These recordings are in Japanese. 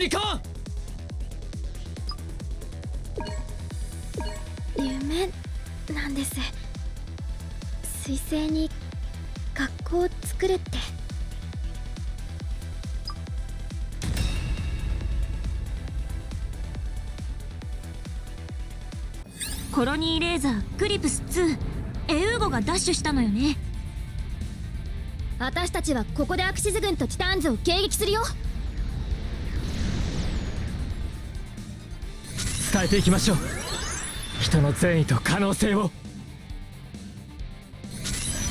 ユニコーン夢なんです。彗星に学校を作るって。コロニーレーザークリプス2エウーゴがダッシュしたのよね。私たちはここでアクシズ軍とティターンズを迎撃するよ伝えていきましょう。人の善意と可能性を。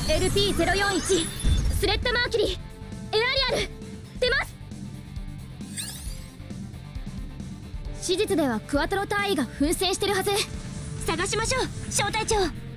LP041 スレッドマーキュリーエアリアル出ます。史実ではクワトロ隊員が奮戦してるはず。探しましょう小隊長。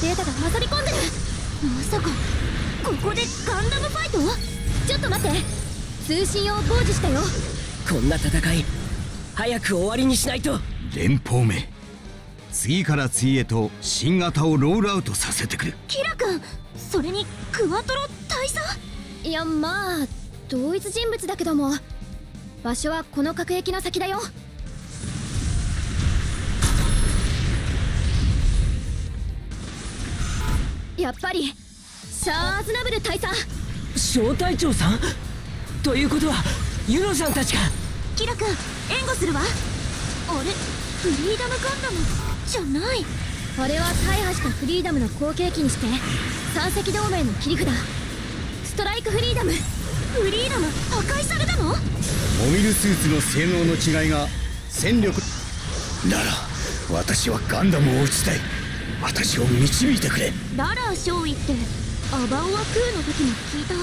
データが混ざり込んでる。まさか。ここでガンダムファイトちょっと待って。通信用工事したよ。こんな戦い。早く終わりにしないと。連邦め次から次へと新型をロールアウトさせてくれキラ君それにクワトロ大佐？いやまあ同一人物だけども。場所はこの各駅の先だよやっぱりシャアーズナブル大佐。小隊長さん？ということはユノさんたちか？キラ君援護するわ。あれ？フリーダムガンダムじゃない。あれは大破したフリーダムの後継機にして三石同盟の切り札。ストライクフリーダム。フリーダム破壊されたの？モビルスーツの性能の違いが戦力。なら私はガンダムを撃ちたい私を導いてくれ。ララー少尉ってアバオアクーの時も聞いた。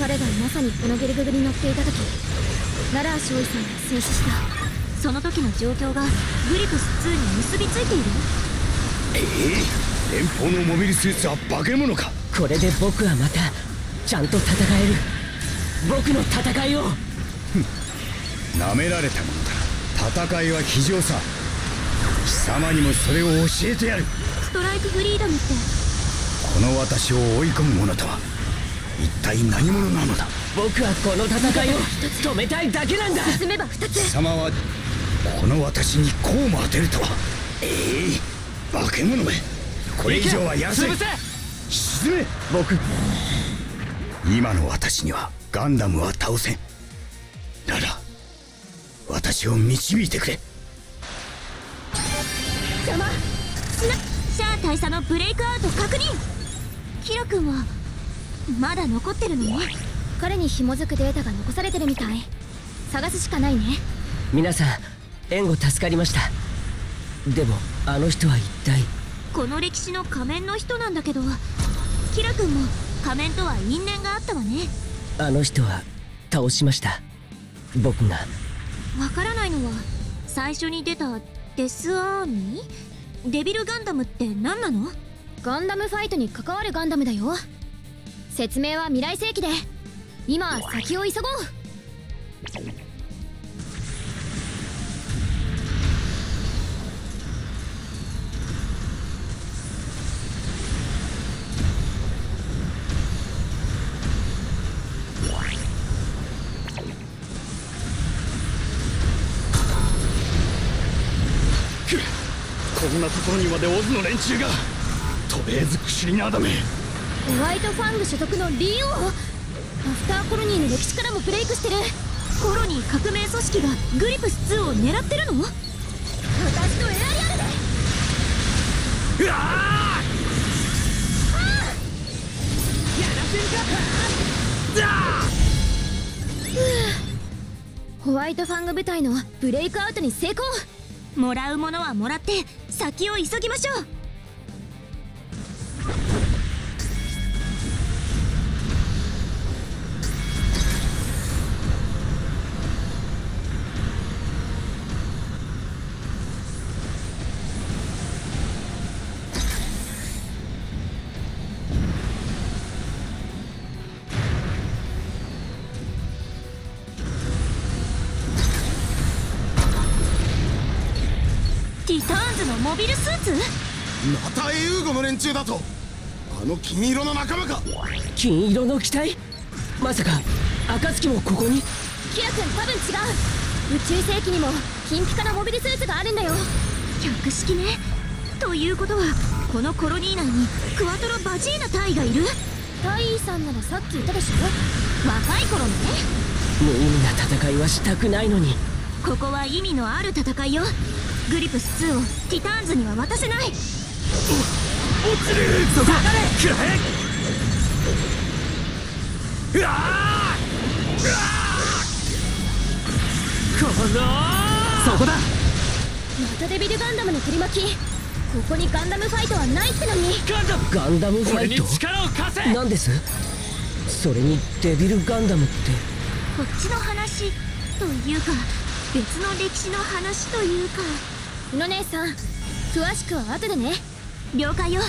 彼がまさにこのゲルググに乗っていた時ララー少尉さんが戦死した。その時の状況がグリプス2に結びついている？ええ？連邦のモビルスーツは化け物か。これで僕はまたちゃんと戦える。僕の戦いを。なめられたものだ。戦いは非常さ。貴様にもそれを教えてやるストライクフリーダムって。この私を追い込む者とは一体何者なのだ？僕はこの戦いを止めたいだけなんだ。進めば2つ。貴様はこの私にこうも当てるとは。ええ化け物め。これ以上はやらせ。沈め。僕。今の私にはガンダムは倒せん。なら私を導いてくれ大佐のブレイクアウト確認。キラ君はまだ残ってるのね。彼に紐づくデータが残されてるみたい。探すしかないね。皆さん援護助かりました。でもあの人は一体。この歴史の仮面の人なんだけどキラ君も仮面とは因縁があったわね。あの人は倒しました。僕が。わからないのは最初に出たデスアーミー？デビルガンダムって何なの？ガンダムファイトに関わるガンダムだよ。説明は未来世紀で。今先を急ごう。んなところにまでオズの連中がとりあえず薬なだめ。ホワイトファング所属のリオアフターコロニーの歴史からもブレイクしてる。コロニー革命組織がグリプス2を狙ってるの？私とエアリアルで。うわ。あホワイトファング部隊のブレイクアウトに成功。もらうものはもらって先を急ぎましょう。モビルスーツ？またエウーゴの連中だと。あの金色の仲間か。金色の機体？まさか暁もここに？キラ君多分違う。宇宙世紀にも金ピカなモビルスーツがあるんだよ。客式ね。ということはこのコロニー内にクワトロ・バジーナ隊がいる？タイーさんならさっき言ったでしょ？若い頃のね無意味な戦いはしたくないのに。ここは意味のある戦いよグリプス2をティターンズには渡せない。そこだまたデビルガンダムの取り巻き。ここにガンダムファイトはないってのに。ガンダムガンダムファ俺にイト力を貸せ。なんです？それにデビルガンダムって。こっちの話というか別の歴史の話というか宇野姉さん詳しくは後でね。了解よ。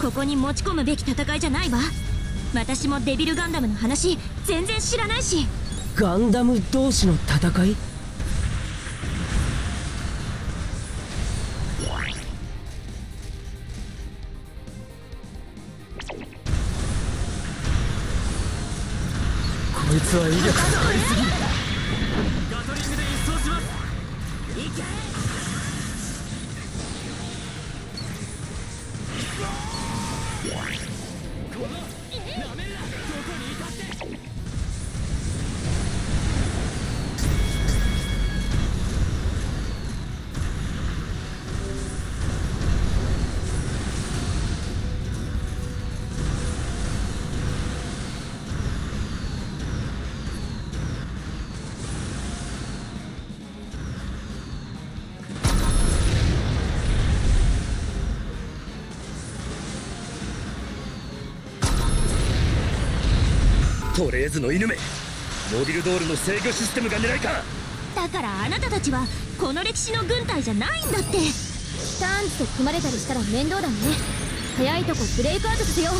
ここに持ち込むべき戦いじゃないわ。私もデビルガンダムの話全然知らないし。ガンダム同士の戦い？こいつは威力使いすぎる。ガトリングで一掃します。とりあえずの犬め。モビルドールの制御システムが狙いか。だからあなたたちはこの歴史の軍隊じゃないんだって。ターンズと組まれたりしたら面倒だね。早いとこブレイクアウトさせよう。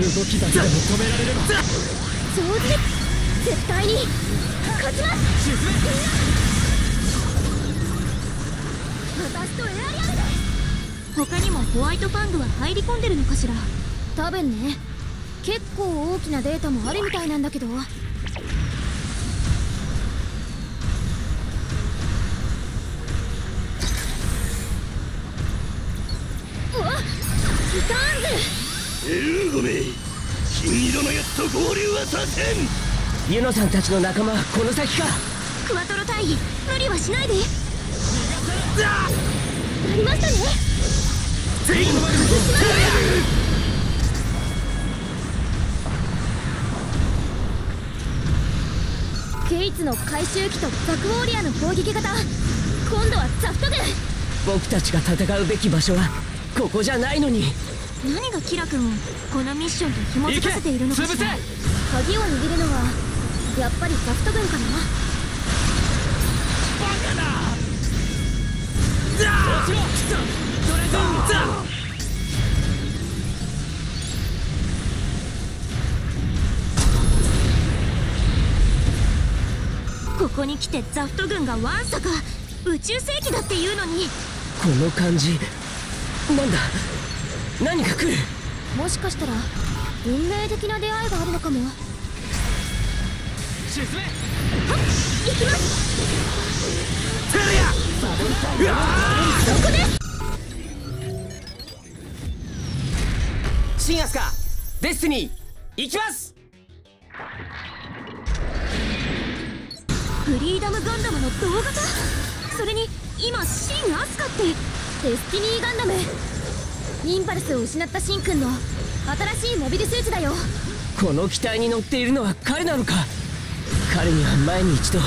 動きだけでも止められれば上手です絶対に。勝ちます。私とエアリアルで他にもホワイトファングは入り込んでるのかしら？多分ね。結構大きなデータもあるみたいなんだけど。ターンズエウーゴめ金色のやつと合流はさせん。ユノさんたちの仲間はこの先か。クワトロ隊員無理はしないで。ありましたねケイツの回収機とザクウォーリアの攻撃型。今度はザフト軍。僕たちが戦うべき場所はここじゃないのに。何がキラ君をこのミッションと紐づかせているのかし潰せら鍵を握るのはやっぱりザフト軍かなここに来てザフト軍がわんさか宇宙世紀だっていうのに。この感じ。なんだ？何か来る。もしかしたら運命的な出会いがあるのかも。沈め。行きます新アスカデスティニー行きます！フリーダムガンダムの同型それに今シン・アスカってデスティニーガンダム。インパルスを失ったシンくんの新しいモビルスーツだよ。この機体に乗っているのは彼なのか？彼には前に一度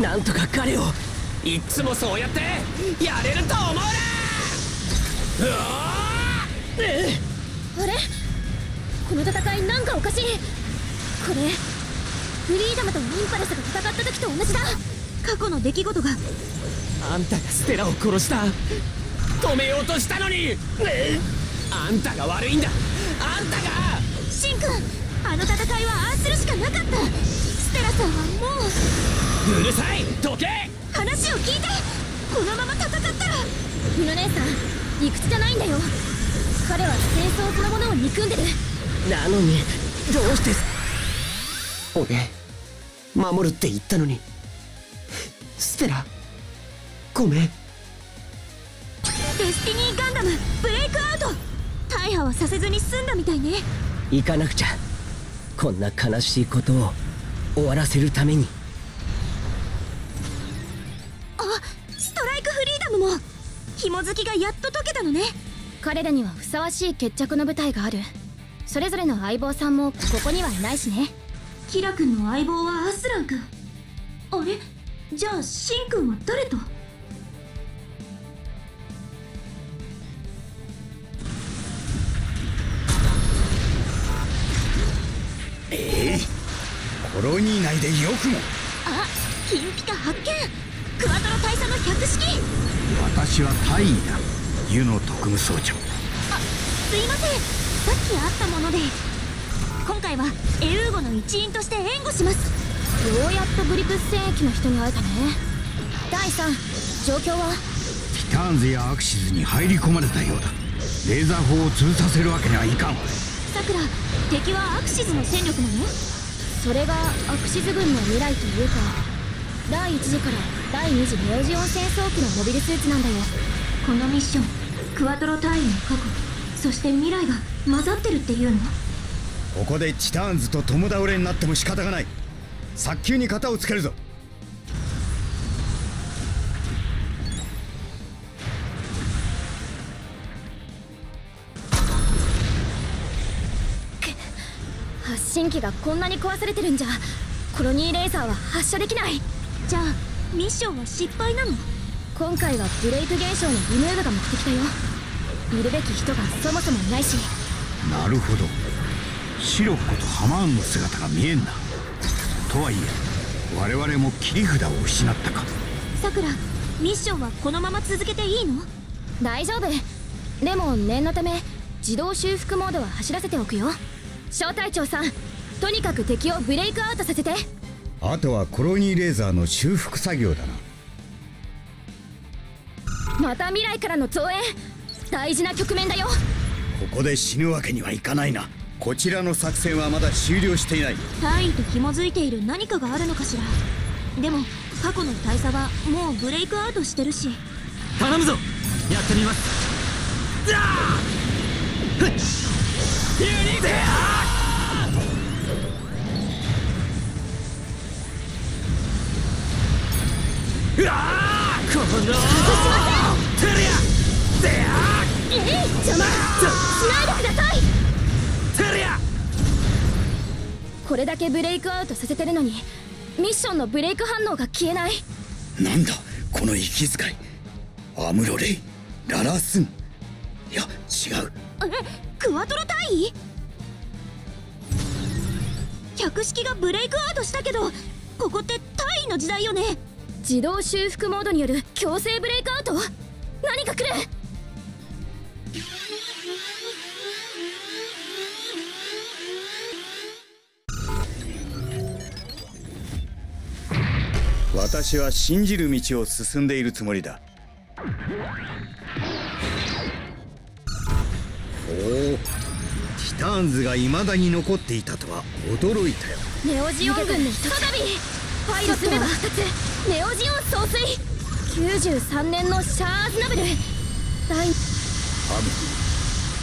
なんとか彼をいっつもそうやってやれると思うなの戦いなんかおかしい。これフリーダムとインパルスが戦った時と同じだ。過去の出来事が。あんたがステラを殺した。止めようとしたのに。あんたが悪いんだ。あんたが。シンくんあの戦いはああするしかなかった。ステラサーはもう。うるさい。どけ。話を聞いて。このまま戦ったら。日野姉さん理屈じゃないんだよ。彼は戦争そのものを憎んでるなのにどうして俺守るって言ったのに。ステラごめん。デスティニーガンダムブレイクアウト。大破はさせずに済んだみたいね。行かなくちゃ。こんな悲しいことを終わらせるために。あストライクフリーダムも。紐づきがやっと解けたのね。彼らにはふさわしい決着の舞台があるそれぞれの相棒さんもここにはいないしね。キラ君の相棒はアスラン君。あれ？じゃあシン君は誰と？ええコロニー内でよくも。あ金ピカ発見。クワトロ大佐の百式。私は大尉だ。湯の特務総長。すいませんさっきあったもので今回はエウーゴの一員として援護します。ようやっとブリプス戦役の人に会えたね。第3状況は？ティターンズやアクシズに入り込まれたようだ。レーザー砲を通させるわけにはいかん。さくら敵はアクシズの戦力なの？それがアクシズ軍の未来というか第1次から第2次ネオジオン戦争機のモビルスーツなんだよ。このミッションクワトロ隊員の過去そして未来が混ざってるっていうの？ここでチターンズと共倒れになっても仕方がない。早急に型をつけるぞ。発信機がこんなに壊されてるんじゃコロニーレーザーは発射できない。じゃあミッションは失敗なの？今回はブレイク現象のリムーブが目的だよ。いるべき人がそもそもいないしなるほど。シロッコとハマーンの姿が見えんな。とはいえ我々も切り札を失ったか。さくらミッションはこのまま続けていいの？大丈夫。でも念のため自動修復モードは走らせておくよ。小隊長さんとにかく敵をブレイクアウトさせて。あとはコロニーレーザーの修復作業だな。また未来からの増援大事な局面だよここで死ぬわけにはいかないな。こちらの作戦はまだ終了していない。大尉と紐づいている何かがあるのかしら。でも過去の大佐はもうブレイクアウトしてるし。頼むぞ。やってみます。ザーユニテアうわー！このテリアゼアえい邪魔しないでください！テリア！これだけブレイクアウトさせてるのにミッションのブレイク反応が消えない。なんだこの息遣い。アムロレイララスン。いや違う。えクワトロ隊員百式がブレイクアウトしたけどここって隊員の時代よね。自動修復モードによる強制ブレイクアウト？何か来る私は信じる道を進んでいるつもりだ。おおティターンズが未だに残っていたとは驚いたよ。ネオジオン軍の再びパイロットは2つネオジオン総帥93年のシャーズナブル。第ハ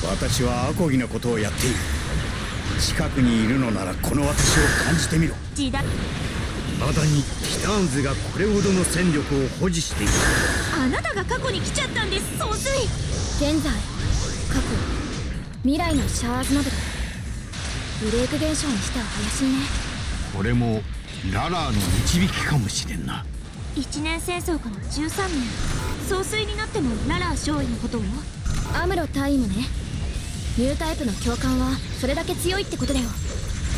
ム私はアコギなことをやっている。近くにいるのならこの私を感じてみろ。時代未だにティターンズがこれほどの戦力を保持している。あなたが過去に来ちゃったんです総帥。現在過去未来のシャーズナブルブレイク現象にしては怪しいね。これもララーの導きかもしれんな。一年戦争から13年。総帥になってもララー少尉のことを？アムロ大尉もね。ニュータイプの教官はそれだけ強いってことだよ。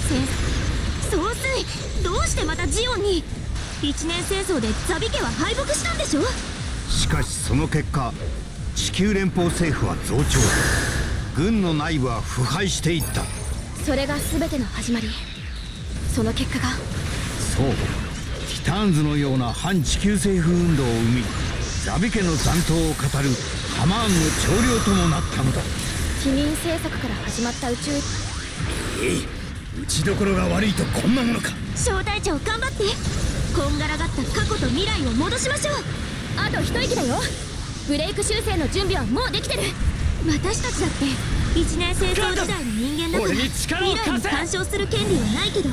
戦総帥どうしてまたジオンに？一年戦争でザビ家は敗北したんでしょ？しかしその結果地球連邦政府は増長。軍の内部は腐敗していった。それが全ての始まり。その結果が？そう。ティターンズのような反地球政府運動を生みザビ家の残党を語るハマーンの長領ともなったのだ。機民政策から始まった宇宙。えい打ちどころが悪いとこんなものか。小隊長頑張って。こんがらがった過去と未来を戻しましょう。あと一息だよ。ブレイク修正の準備はもうできてる。私たちだって一年戦争時代の人間だから未来に干渉する権利はないけど。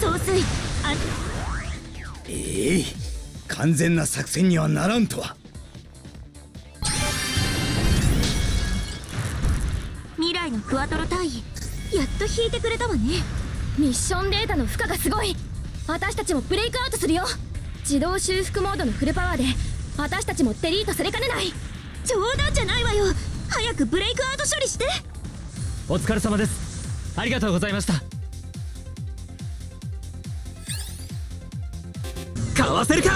総帥あええ完全な作戦にはならんとは。未来のクワトロ隊員やっと引いてくれたわね。ミッションデータの負荷がすごい。私たちもブレイクアウトするよ。自動修復モードのフルパワーで私たちもデリートされかねない。冗談じゃないわよ。早くブレイクアウト処理して。お疲れ様です。ありがとうございました。かわせるか！